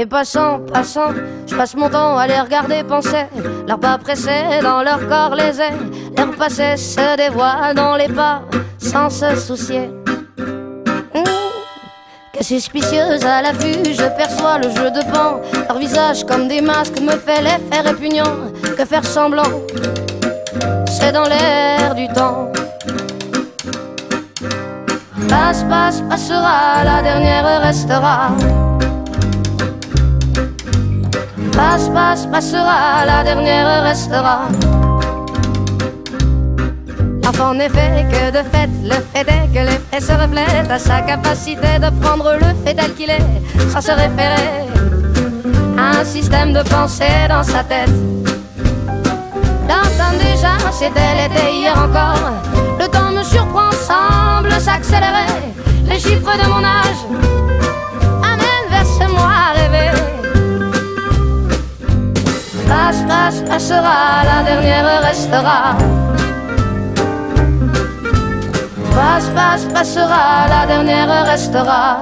Et passant, passant, je passe mon temps à les regarder penser. Leurs pas pressés dans leur corps les ailes. Leur passé se dévoile dans les pas sans se soucier. Que suspicieuse à la vue, je perçois le jeu de pan. Leur visage comme des masques me fait l'effet répugnant. Que faire semblant, c'est dans l'air du temps. Passe, passe, passera, la dernière restera. Passe, passe, passera, la dernière restera. En effet, que de fait, le fait est que l'effet se reflète à sa capacité de prendre le fait tel qu'il est, sans se référer à un système de pensée dans sa tête. Dans déjà, c'était l'été hier encore. Le temps me surprend, semble s'accélérer. Passera, la dernière restera. Passe, passe, passera, la dernière restera.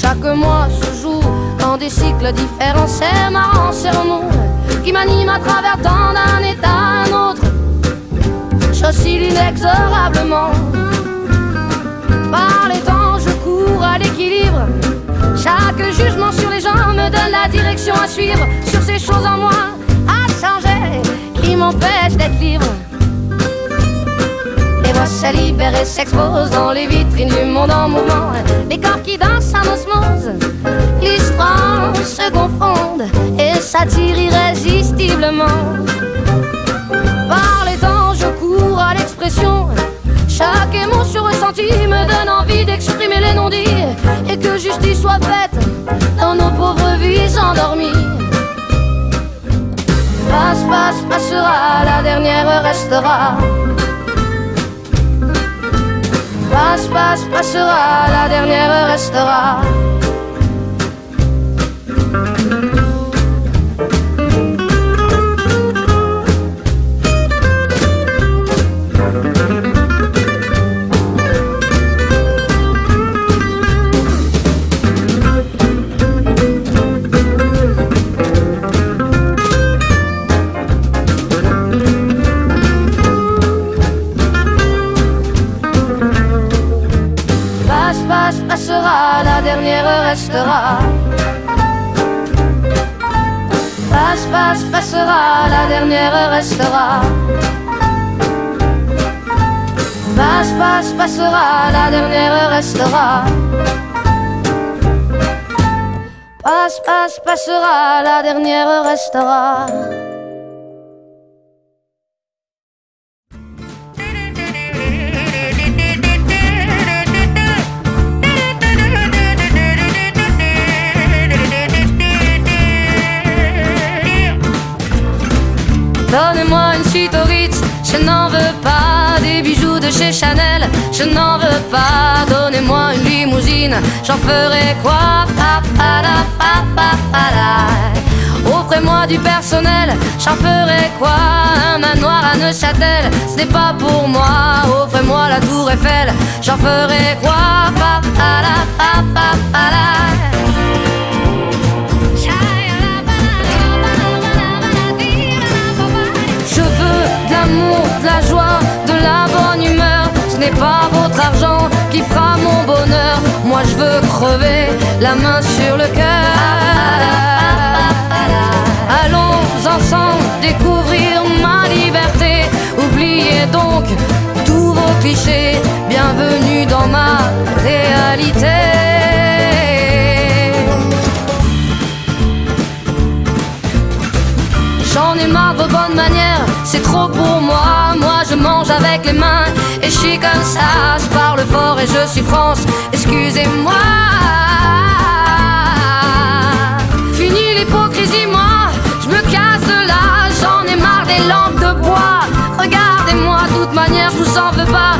Chaque mois se joue dans des cycles différents, c'est marrant, c'est monde qui m'anime à travers tant d'un état à un autre. J'oscille inexorablement. Par les temps, je cours à l'équilibre. Chaque jugement sur les gens me donne la direction à suivre. Sur ces choses en moi à changer qui m'empêchent d'être libre. Voix se libèrent et s'exposent dans les vitrines du monde en mouvement. Les corps qui dansent en osmose, l'histoire se confondent et s'attirent irrésistiblement. Par les temps, je cours à l'expression chaque émotion ressentie me donne envie d'exprimer les non-dits et que justice soit faite dans nos pauvres vies endormies. Passe, passe, passera, la dernière restera. Passe, passe, passera, la dernière restera. Passera, la dernière restera. Passe, passe, passera, la dernière restera. Passe, passe, passera, la dernière restera. J'en ferai quoi? Offrez-moi du personnel, j'en ferai quoi? Un manoir à Neuchâtel, ce n'est pas pour moi. Offrez-moi la tour Eiffel, j'en ferai quoi? De la joie, de la bonne humeur. Ce n'est pas votre argent qui fera veux crever la main sur le cœur. Allons ensemble découvrir ma liberté. Oubliez donc tous vos clichés. Bienvenue dans ma réalité. J'en ai marre de vos bonnes manières c'est trop pour moi. Moi je mange avec les mains je suis comme ça. Je parle fort et je suis France, excusez-moi. Fini l'hypocrisie, moi je me casse de là. J'en ai marre des lampes de bois. Regardez-moi, de toute manière, je vous en veux pas.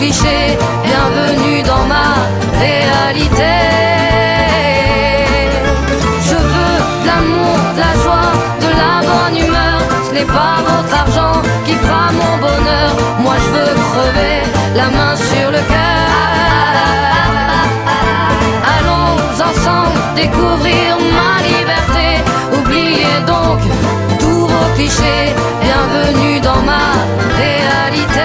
Bienvenue dans ma réalité. Je veux de l'amour, de la joie, de la bonne humeur. Ce n'est pas votre argent qui fera mon bonheur. Moi je veux crever la main sur le cœur découvrir ma liberté. Oubliez donc tous vos clichés. Bienvenue dans ma réalité.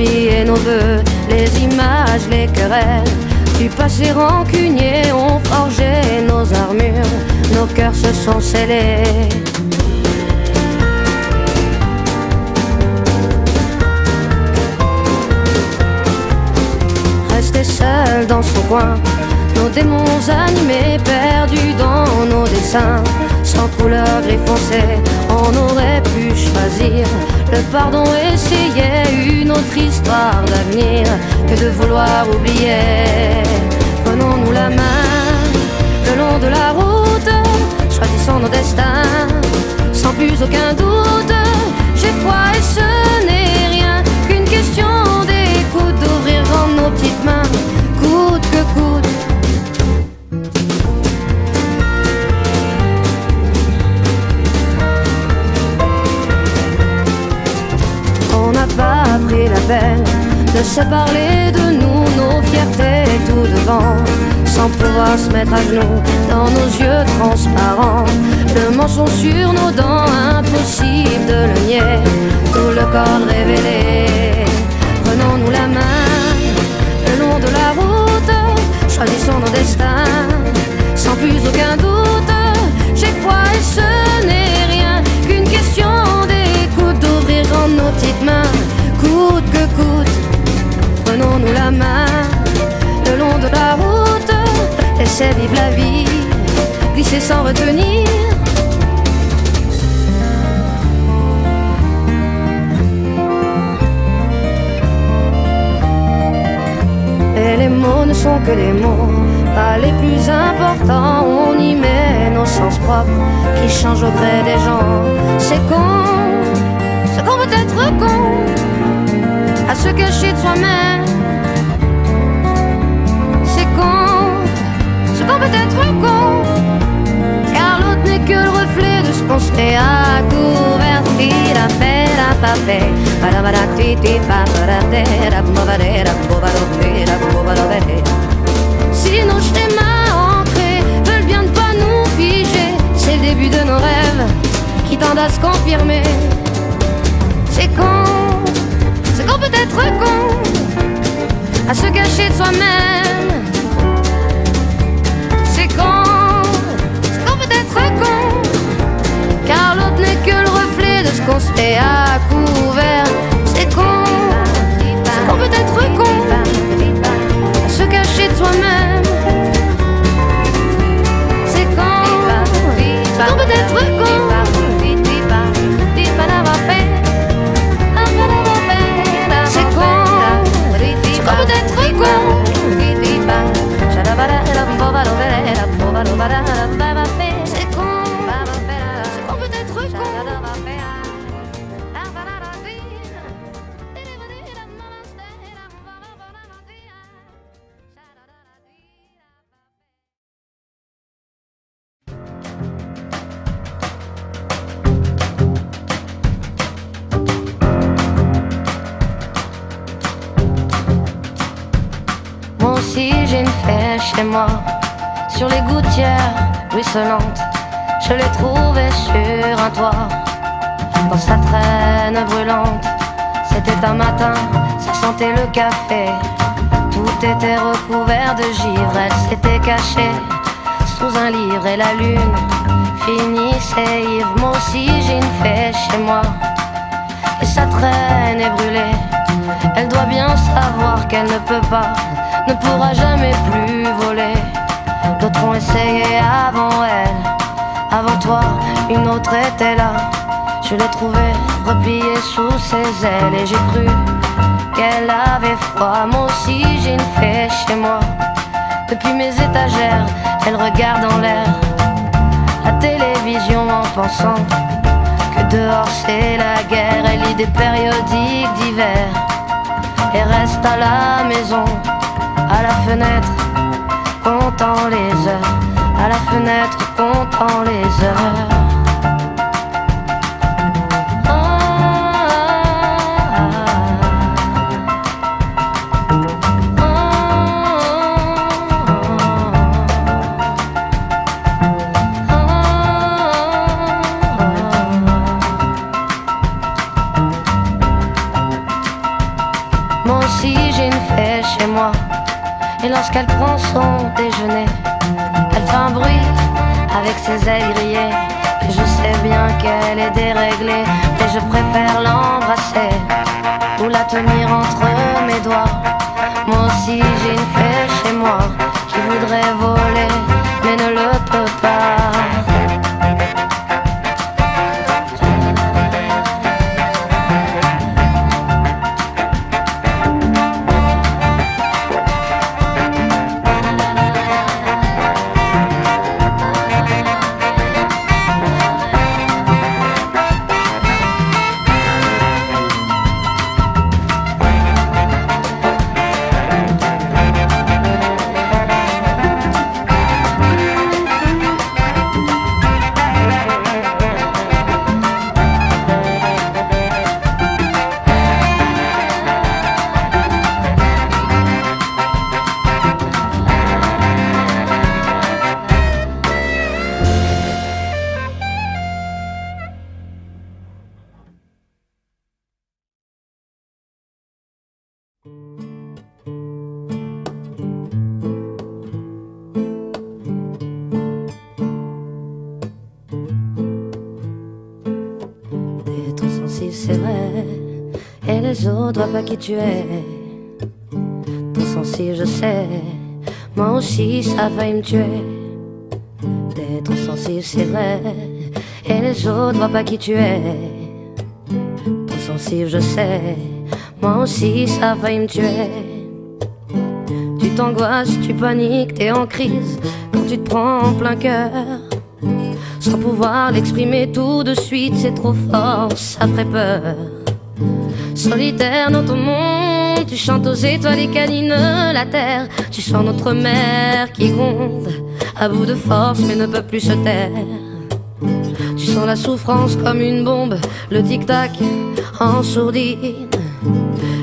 Et nos voeux, les images, les querelles. Du passé rancunier ont forgé nos armures, nos cœurs se sont scellés. Rester seul dans son coin, nos démons animés, perdus dans nos dessins. Sans couleur gris foncé, on aurait pu choisir le pardon, essayer une autre histoire d'avenir que de vouloir oublier. Prenons-nous la main le long de la route, choisissons nos destins sans plus aucun doute. J'ai foi et ce n'est rien qu'une question d'écoute, d'ouvrir grand nos petites mains, de se parler de nous, nos fiertés tout devant, sans pouvoir se mettre à genoux dans nos yeux transparents. Le mensonge sur nos dents, impossible de le nier, tout le corps révélé. Le long de la route, laissez vivre la vie, glisser sans retenir. Et les mots ne sont que des mots, pas les plus importants. On y met nos sens propres qui changent au gré des gens. C'est con, c'est qu'on peut être con à se cacher de soi-même. C'est con peut-être con, car l'autre n'est que le reflet de ce qu'on se fait à couvert. La paix, la paix, Si nos schémas ancrés veulent bien ne pas nous figer, c'est le début de nos rêves qui tendent à se confirmer. C'est con. C'est qu'on peut être con. À se cacher de soi-même. Reflet de ce aussi j'ai une fée chez moi, sur les gouttières ruisselantes. Je l'ai trouvée sur un toit, dans sa traîne brûlante. C'était un matin, ça sentait le café. Tout était recouvert de givre, elle s'était cachée sous un livre et la lune finissait ivre. Moi aussi j'ai une fée chez moi, et sa traîne est brûlée. Elle doit bien savoir qu'elle ne peut pas, ne pourra jamais plus voler. D'autres ont essayé avant elle, avant toi, une autre était là. Je l'ai trouvée repliée sous ses ailes et j'ai cru qu'elle avait froid. Moi aussi j'ai une fée chez moi. Depuis mes étagères, elle regarde en l'air la télévision en pensant que dehors c'est la guerre. Elle lit des périodiques d'hiver et reste à la maison, à la fenêtre, comptant les heures, à la fenêtre, comptant les heures. La tenir entre mes doigts. Moi aussi j'ai une fée chez moi qui voudrait voler, pas qui tu es. Ton si je sais, moi aussi ça va me tuer. D'être sensible, c'est vrai, et les autres voient pas qui tu es. Ton sensible, je sais, moi aussi ça va me tuer. Tu t'angoisses, tu paniques, t'es en crise quand tu te prends en plein cœur. Pouvoir l'exprimer tout de suite, c'est trop fort, ça ferait peur. Solitaire dans ton monde, tu chantes aux étoiles et canines la terre. Tu sens notre mère qui gronde, à bout de force mais ne peut plus se taire. Tu sens la souffrance comme une bombe, le tic-tac en sourdine.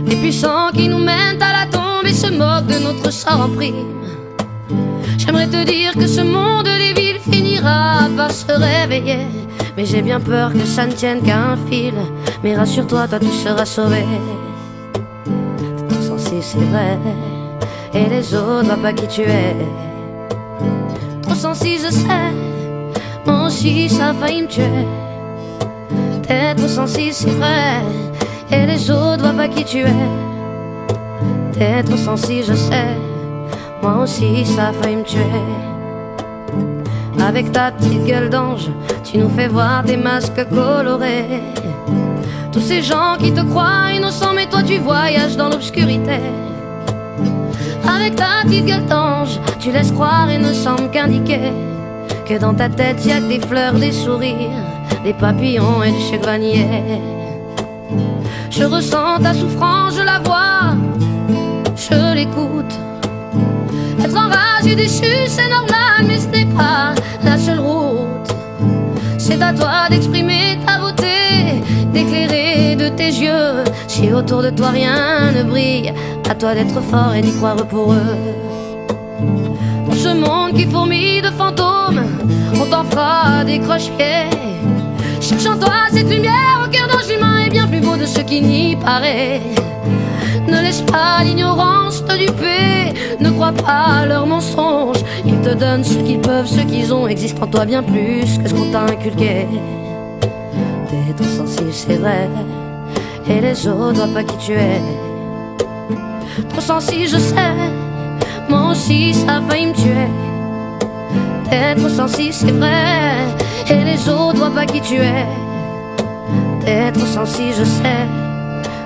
Les puissants qui nous mènent à la tombe et se moquent de notre sort en prime. J'aimerais te dire que ce monde par se réveiller. Mais j'ai bien peur que ça ne tienne qu'à un fil. Mais rassure-toi, toi tu seras sauvé. T'es sensible, c'est vrai. Et les autres voient pas qui tu es. Trop sensible, je sais. Moi aussi, ça a failli me tuer. T'es trop sensible, c'est vrai. Et les autres voient pas qui tu es. T'es trop sensible, je sais. Moi aussi, ça a failli me tuer. Avec ta petite gueule d'ange, tu nous fais voir des masques colorés. Tous ces gens qui te croient innocents, mais toi tu voyages dans l'obscurité. Avec ta petite gueule d'ange, tu laisses croire et ne semble qu'indiquer que dans ta tête y a des fleurs, des sourires, des papillons et du chevalier. Je ressens ta souffrance, je la vois, je l'écoute. Être enragé, déchu, c'est normal, mais ce n'est pas la seule route. C'est à toi d'exprimer ta beauté, d'éclairer de tes yeux. Si autour de toi rien ne brille, à toi d'être fort et d'y croire pour eux. Dans ce monde qui fourmille de fantômes, on t'en fera des croche-pieds. Cherche en toi cette lumière au cœur d'un humain est bien plus beau de ce qui n'y paraît. Ne laisse pas l'ignorance te duper, ne crois pas leurs mensonges. Ils te donnent ce qu'ils peuvent, ce qu'ils ont, existe en toi bien plus que ce qu'on t'a inculqué. T'es trop sensible, c'est vrai, et les autres voient pas qui tu es. Trop sensible, je sais, moi aussi ça a failli me tuer. T'es sensible, c'est vrai, et les autres voient pas qui tu es. T'es trop sensible, je sais.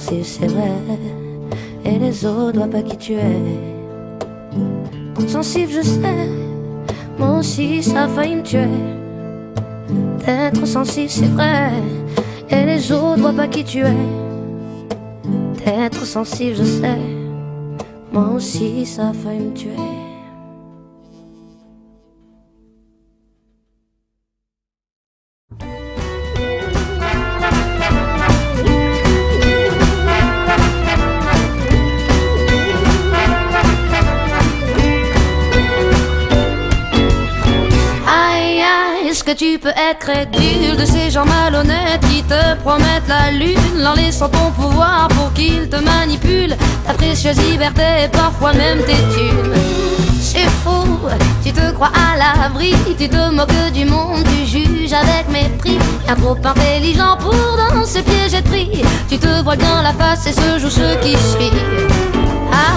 tuer c'est vrai. Et les autres voient pas qui tu es. Sensible, je sais. Moi aussi, ça a failli me tuer. D'être sensible, c'est vrai. Et les autres voient pas qui tu es. D'être sensible, je sais. Moi aussi, ça a failli me tuer. Tu peux être crédule de ces gens malhonnêtes qui te promettent la lune en laissant ton pouvoir pour qu'ils te manipulent ta précieuse liberté et parfois même tes thunes. C'est fou, tu te crois à l'abri, tu te moques du monde, tu juges avec mépris. Un trop intelligent pour dans ces pièges et. Tu te vois bien la face et se joue ce qui suit.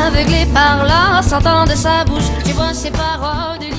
Aveuglé par là, s'entend de sa bouche, tu vois ses paroles.